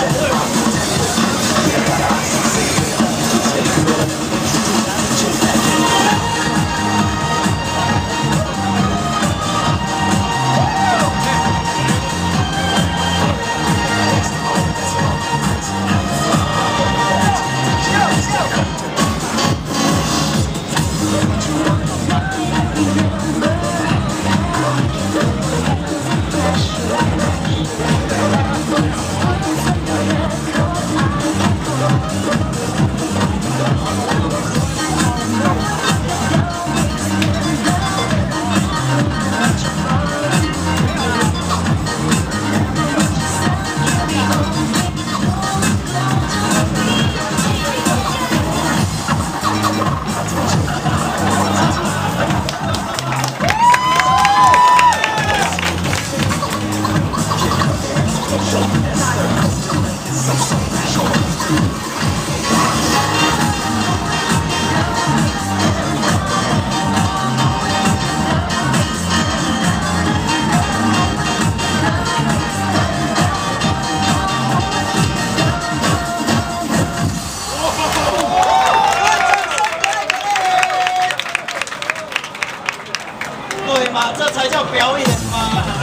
Yes. 对嘛，这才叫表演嘛。